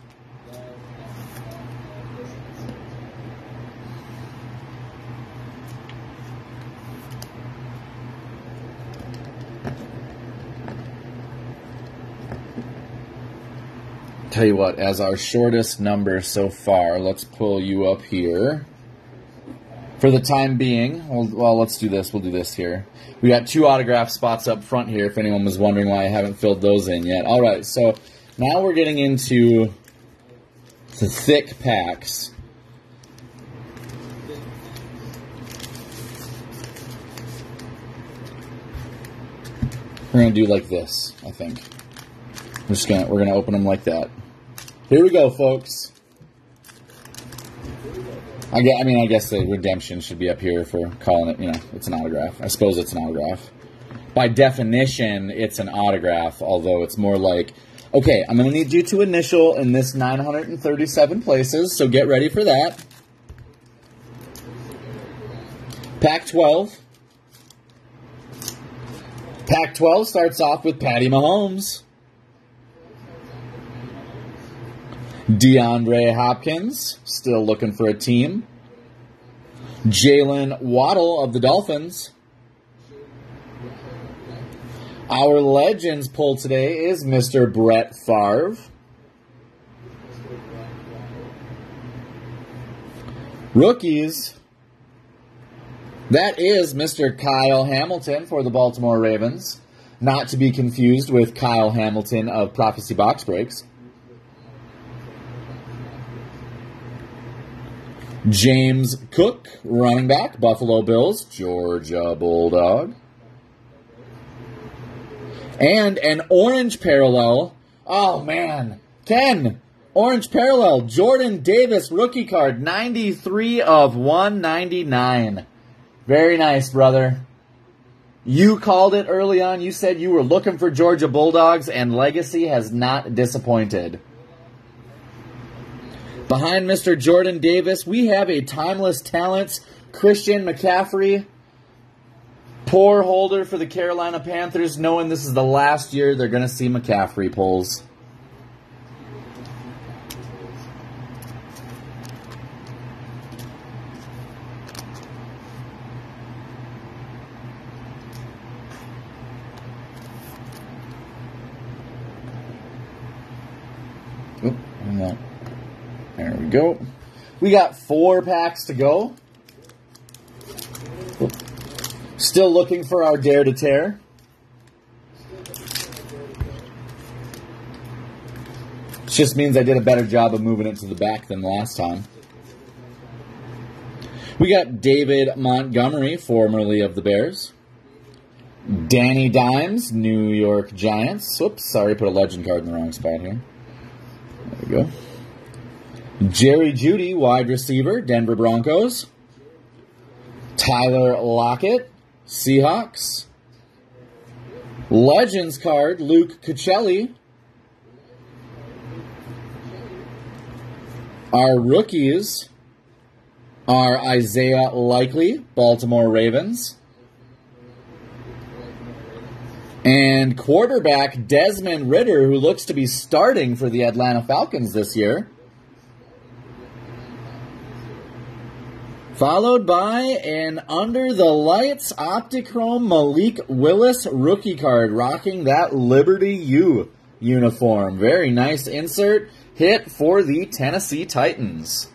Tell you what, as our shortest number so far, let's pull you up here. For the time being, well, well, let's do this. We'll do this here. We got two autograph spots up front here, if anyone was wondering why I haven't filled those in yet. All right, so now we're getting into the thick packs. We're gonna do like this, I think. We're just gonna we're gonna open them like that. Here we go, folks. I, guess, I mean, I guess the redemption should be up here for calling it, you know, it's an autograph. I suppose it's an autograph. By definition, it's an autograph, although it's more like, okay, I'm going to need you to initial in this 937 places, so get ready for that. Pack 12. Pack 12 starts off with Patty Mahomes. DeAndre Hopkins, still looking for a team. Jaylen Waddle of the Dolphins. Our Legends pull today is Mr. Brett Favre. Rookies. That is Mr. Kyle Hamilton for the Baltimore Ravens. Not to be confused with Kyle Hamilton of Prophecy Box Breaks. James Cook, running back, Buffalo Bills, Georgia Bulldog. And an orange parallel. Oh, man. Ken, orange parallel. Jordan Davis, rookie card, 93 of 199. Very nice, brother. You called it early on. You said you were looking for Georgia Bulldogs, and Legacy has not disappointed. Behind Mr. Jordan Davis, we have a timeless talents, Christian McCaffrey. Poor holder for the Carolina Panthers, knowing this is the last year they're going to see McCaffrey pulls. go. We got four packs to go. Still looking for our Dare to Tear. It just means I did a better job of moving it to the back than last time. We got David Montgomery, formerly of the Bears. Danny Dimes, New York Giants. Whoops, sorry, put a legend card in the wrong spot here. There we go. Jerry Jeudy, wide receiver, Denver Broncos. Tyler Lockett, Seahawks. Legends card, Luke Kuechly. Our rookies are Isaiah Likely, Baltimore Ravens. And quarterback Desmond Ridder, who looks to be starting for the Atlanta Falcons this year. Followed by an Under the Lights Optichrome Malik Willis rookie card, rocking that Liberty U uniform. Very nice insert hit for the Tennessee Titans.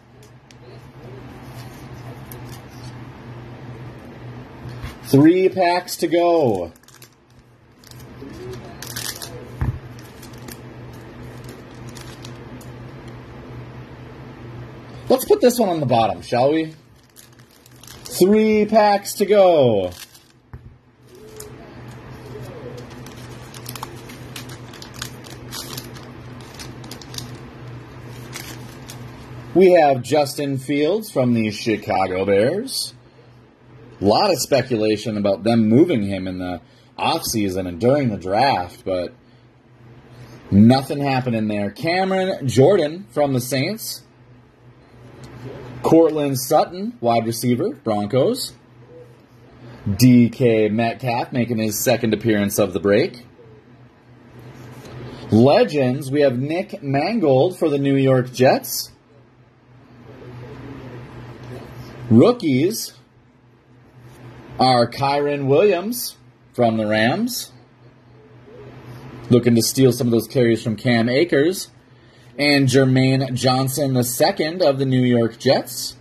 Three packs to go. Let's put this one on the bottom, shall we? Three packs to go. We have Justin Fields from the Chicago Bears. A lot of speculation about them moving him in the offseason and during the draft, but nothing happening there. Cameron Jordan from the Saints. Courtland Sutton, wide receiver, Broncos. DK Metcalf making his second appearance of the break. Legends, we have Nick Mangold for the New York Jets. Rookies are Kyren Williams from the Rams. Looking to steal some of those carries from Cam Akers and Jermaine Johnson II of the New York Jets.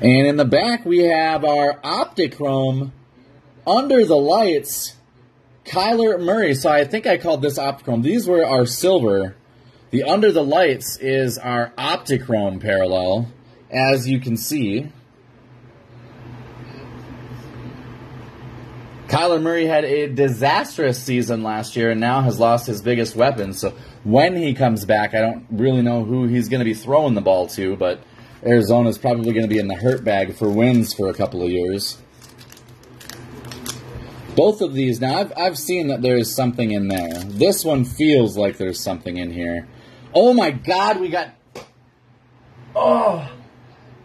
And in the back, we have our Optichrome under the lights, Kyler Murray. So I think I called this Optichrome. These were our silver. The under the lights is our Optichrome parallel, as you can see. Kyler Murray had a disastrous season last year and now has lost his biggest weapon. So when he comes back, I don't really know who he's going to be throwing the ball to, but Arizona's probably going to be in the hurt bag for wins for a couple of years. Both of these, now I've, I've seen that there is something in there. This one feels like there's something in here. Oh my god, we got. Oh.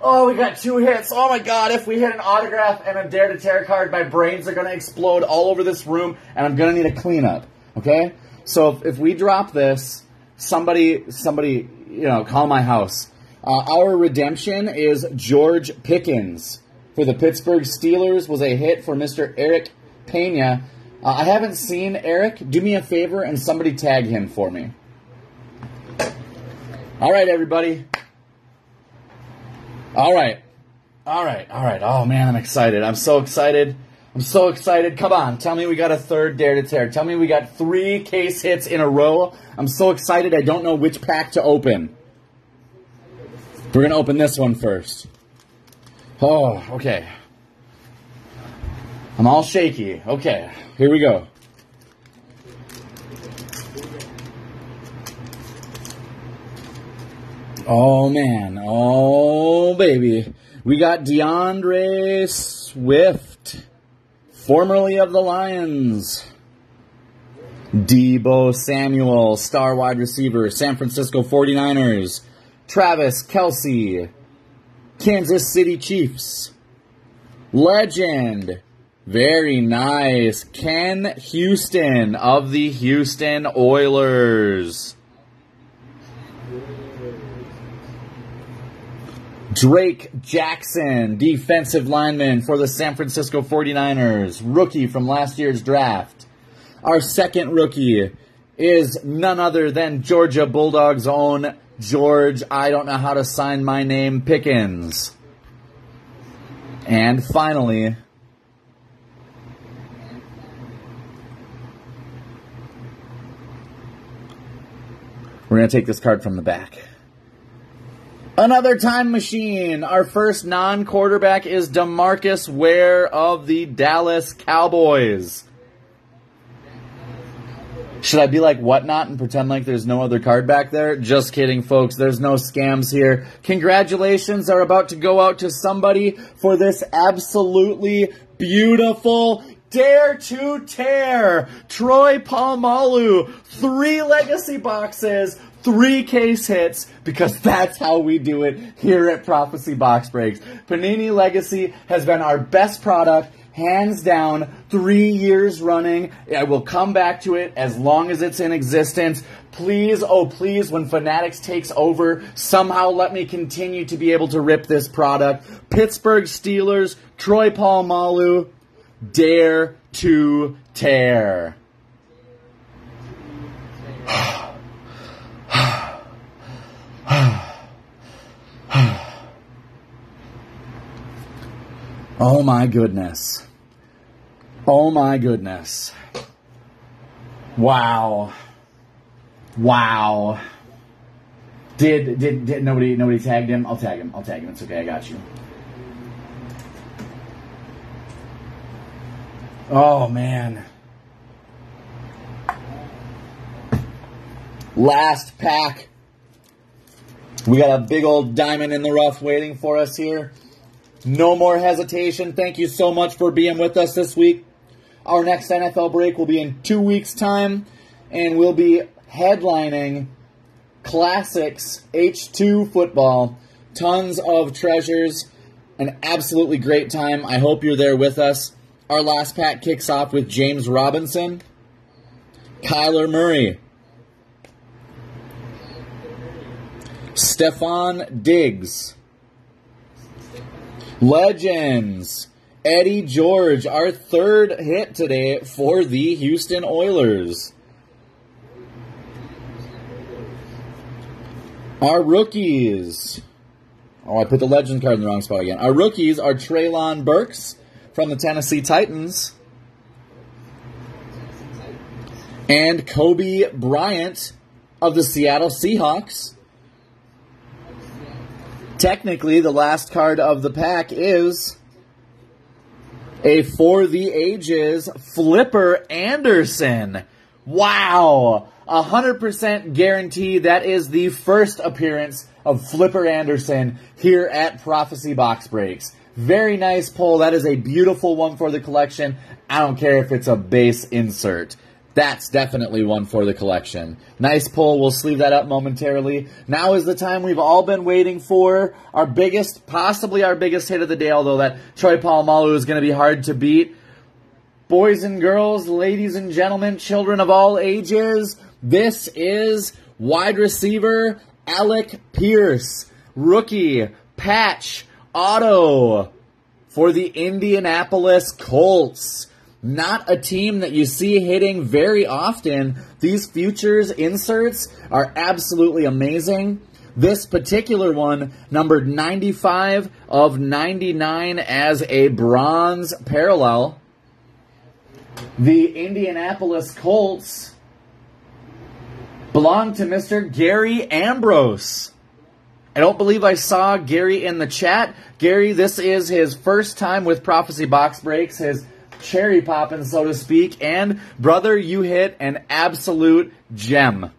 Oh, we got two hits. Oh my god, if we hit an autograph and a Dare to Tear card, my brains are going to explode all over this room and I'm going to need a cleanup. Okay? So if, if, we drop this, somebody, somebody, you know, call my house. Uh, our redemption is George Pickens for the Pittsburgh Steelers was a hit for Mr. Eric Pena. Uh, I haven't seen Eric. Do me a favor and somebody tag him for me. All right, everybody. All right. All right. All right. Oh, man, I'm excited. I'm so excited. I'm so excited. Come on. Tell me we got a third Dare to Tear. Tell me we got three case hits in a row. I'm so excited. I don't know which pack to open. We're going to open this one first. Oh, okay. I'm all shaky. Okay. Here we go. Oh man, oh baby. We got D'Andre Swift, formerly of the Lions. Deebo Samuel, star wide receiver, San Francisco 49ers. Travis Kelce, Kansas City Chiefs. Legend, very nice. Ken Houston of the Houston Oilers. Drake Jackson, defensive lineman for the San Francisco 49ers, rookie from last year's draft. Our second rookie is none other than Georgia Bulldogs' own George, I don't know how to sign my name, Pickens. And finally, we're going to take this card from the back. Another time machine. Our first non quarterback is DeMarcus Ware of the Dallas Cowboys. Should I be like whatnot and pretend like there's no other card back there? Just kidding, folks. There's no scams here. Congratulations are about to go out to somebody for this absolutely beautiful Dare to Tear, Troy Polamalu, three legacy boxes, three case hits, because that's how we do it here at Prophecy Box Breaks. Panini Legacy has been our best product, hands down, three years running. I will come back to it as long as it's in existence. Please, oh please, when Fanatics takes over, somehow let me continue to be able to rip this product. Pittsburgh Steelers, Troy Polamalu, dare to tear. Oh my goodness. Oh my goodness. Wow. Wow. Did did did nobody nobody tagged him? I'll tag him. I'll tag him. It's okay. I got you. Oh, man. Last pack. We got a big old diamond in the rough waiting for us here. No more hesitation. Thank you so much for being with us this week. Our next NFL break will be in two weeks' time, and we'll be headlining Classics H2 football. Tons of treasures. An absolutely great time. I hope you're there with us. Our last pack kicks off with James Robinson, Kyler Murray, Stefon Diggs, Legends, Eddie George, our third hit today for the Houston Oilers. Our rookies. Oh, I put the legend card in the wrong spot again. Our rookies are Treylon Burks, from the Tennessee Titans. And Coby Bryant of the Seattle Seahawks. Technically, the last card of the pack is a For the Ages Flipper Anderson. Wow! 100% guarantee that is the first appearance of Flipper Anderson here at Prophecy Box Breaks. Very nice pull. That is a beautiful one for the collection. I don't care if it's a base insert. That's definitely one for the collection. Nice pull. We'll sleeve that up momentarily. Now is the time we've all been waiting for. Our biggest, possibly our biggest hit of the day, although that Troy Polamalu is going to be hard to beat. Boys and girls, ladies and gentlemen, children of all ages, this is wide receiver Alec Pierce, rookie patch auto for the Indianapolis Colts. Not a team that you see hitting very often. These futures inserts are absolutely amazing. This particular one, numbered 95 of 99 as a bronze parallel. The Indianapolis Colts belong to Mr. Gary Ambrose. I don't believe I saw Gary in the chat. Gary, this is his first time with Prophecy Box Breaks, his cherry popping, so to speak. And, brother, you hit an absolute gem.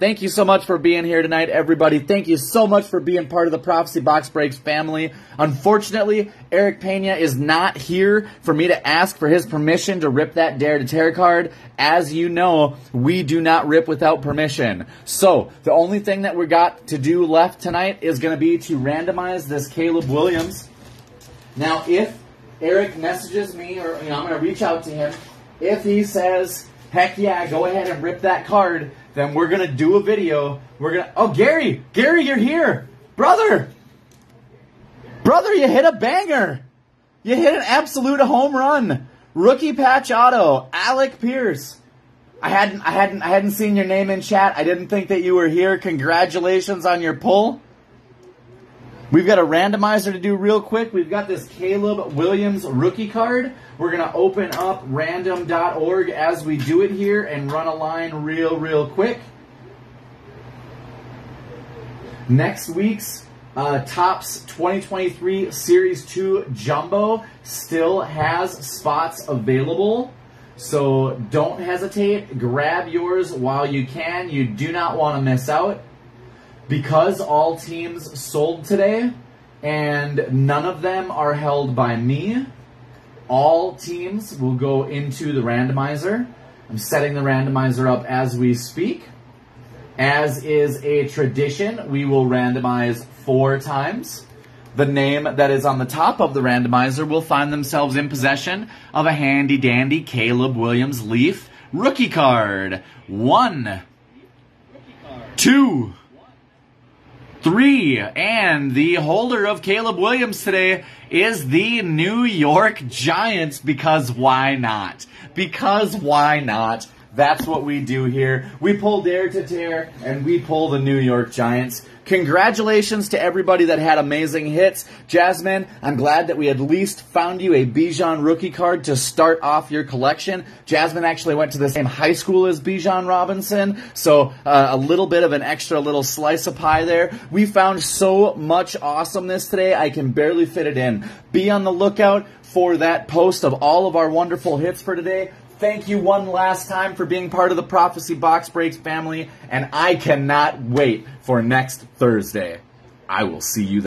Thank you so much for being here tonight, everybody. Thank you so much for being part of the Prophecy Box Breaks family. Unfortunately, Eric Pena is not here for me to ask for his permission to rip that Dare to Tear card. As you know, we do not rip without permission. So, the only thing that we got to do left tonight is going to be to randomize this Caleb Williams. Now, if Eric messages me, or you know, I'm going to reach out to him, if he says, heck yeah, go ahead and rip that card, then we're gonna do a video. We're gonna. Oh, Gary, Gary, you're here, brother. Brother, you hit a banger. You hit an absolute home run. Rookie patch auto, Alec Pierce. I hadn't, I hadn't, I hadn't seen your name in chat. I didn't think that you were here. Congratulations on your pull. We've got a randomizer to do real quick. We've got this Caleb Williams rookie card. We're going to open up random.org as we do it here and run a line real, real quick. Next week's Uh, Topps 2023 Series 2 Jumbo still has spots available. So don't hesitate. Grab yours while you can. You do not want to miss out. Because all teams sold today and none of them are held by me, all teams will go into the randomizer. I'm setting the randomizer up as we speak. As is a tradition, we will randomize four times. The name that is on the top of the randomizer will find themselves in possession of a handy dandy Caleb Williams Leaf rookie card. One, two, three, and the holder of Caleb Williams today is the New York Giants because why not? Because why not? That's what we do here. We pull Dare to Tear, and we pull the New York Giants. Congratulations to everybody that had amazing hits. Jasmine, I'm glad that we at least found you a Bijan rookie card to start off your collection. Jasmine actually went to the same high school as Bijan Robinson, so uh, a little bit of an extra little slice of pie there. We found so much awesomeness today, I can barely fit it in. Be on the lookout for that post of all of our wonderful hits for today thank you one last time for being part of the Prophecy Box Breaks family, and I cannot wait for next Thursday. I will see you then.